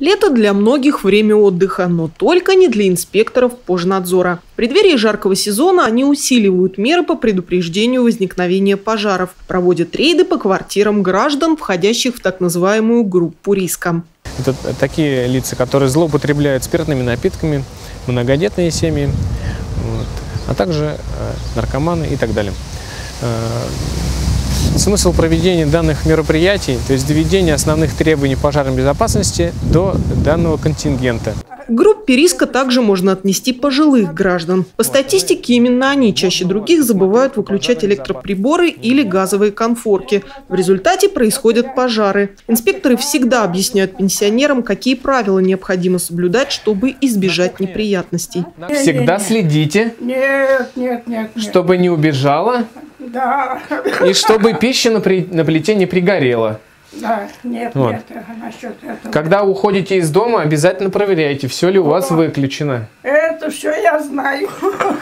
Лето для многих время отдыха, но только не для инспекторов пожнадзора. В преддверии жаркого сезона они усиливают меры по предупреждению возникновения пожаров, проводят рейды по квартирам граждан, входящих в так называемую группу риска. Это такие лица, которые злоупотребляют спиртными напитками, многодетные семьи, вот, а также э, наркоманы и так далее. Смысл проведения данных мероприятий, то есть доведение основных требований пожарной безопасности до данного контингента. К группе риска также можно отнести пожилых граждан. По статистике, именно они чаще других забывают выключать электроприборы или газовые конфорки. В результате происходят пожары. Инспекторы всегда объясняют пенсионерам, какие правила необходимо соблюдать, чтобы избежать неприятностей. Всегда следите, Нет, нет, нет, нет. чтобы не убежала Да, и чтобы пища на, при- на плите не пригорела. да, нет, Вот. нет, э, насчет этого. Когда уходите из дома, обязательно проверяйте, все ли у вас выключено. Это все я знаю.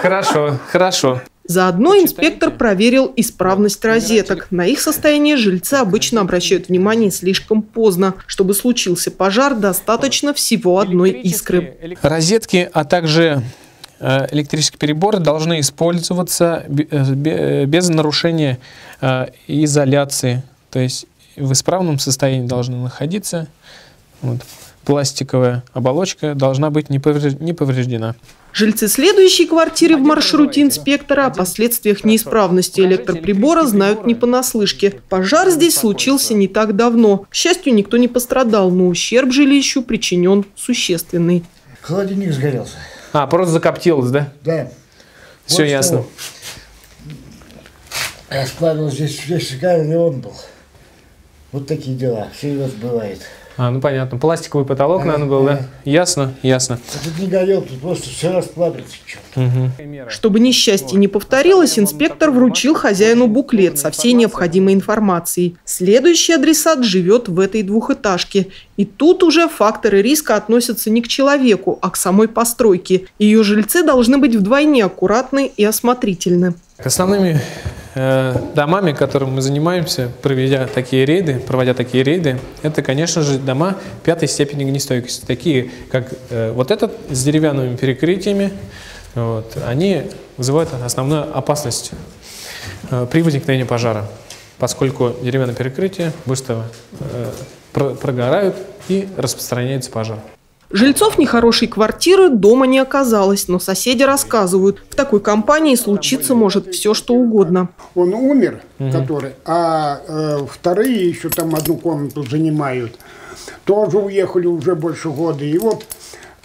Хорошо, хорошо. Заодно инспектор проверил исправность розеток. На их состояние жильцы обычно обращают внимание слишком поздно. Чтобы случился пожар, достаточно всего одной искры. Розетки, а также электрические переборы должны использоваться э, э, без нарушения э, изоляции. То есть в исправном состоянии должны находиться. Вот. Пластиковая оболочка должна быть не повреждена. Жильцы следующей квартиры в маршруте инспектора о последствиях неисправности электроприбора знают не понаслышке. Пожар здесь случился не так давно. К счастью, никто не пострадал, но ущерб жилищу причинен существенный. Холодильник сгорелся. А, просто закоптилось, да? Да. Все Вот ясно. Я сплавил здесь весь шикарный он был. Вот такие дела. Серьез бывает. А, ну понятно. Пластиковый потолок, наверное, был, да? Ясно, ясно. А тут не горел, тут просто все расплавится. чё. Чтобы несчастье не повторилось, инспектор вручил хозяину буклет со всей необходимой информацией. Следующий адресат живет в этой двухэтажке. И тут уже факторы риска относятся не к человеку, а к самой постройке. Ее жильцы должны быть вдвойне аккуратны и осмотрительны. Основными э, домами, которыми мы занимаемся, проведя такие рейды, проводя такие рейды, это, конечно же, дома пятой степени огнестойкости, такие как э, вот этот с деревянными перекрытиями. Вот, они вызывают основную опасность э, при возникновении пожара, поскольку деревянные перекрытия быстро э, про- прогорают и распространяется пожар. Жильцов нехорошей квартиры дома не оказалось, но соседи рассказывают, в такой компании случиться может все, что угодно. Он умер, который, а э, вторые еще там одну комнату занимают. Тоже уехали уже больше года. И вот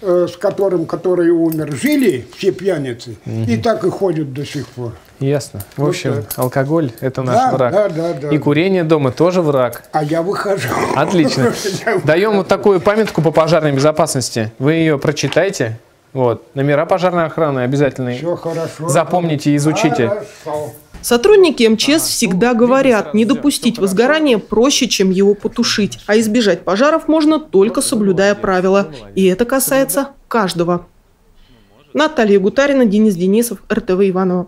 с которым, который умер, жили все пьяницы. И так и ходят до сих пор. Ясно. В Вот общем, так. алкоголь – это наш Да, враг. да, да, да. И курение дома тоже враг. А я выхожу. Отлично. Даем вот такую памятку по пожарной безопасности. Вы ее прочитайте. Вот. Номера пожарной охраны обязательно Все хорошо. запомните и изучите. Хорошо. Сотрудники МЧС всегда говорят, не допустить возгорания проще, чем его потушить. А избежать пожаров можно только соблюдая правила. И это касается каждого. Наталья Гутарина, Денис Денисов, РТВ Иванова.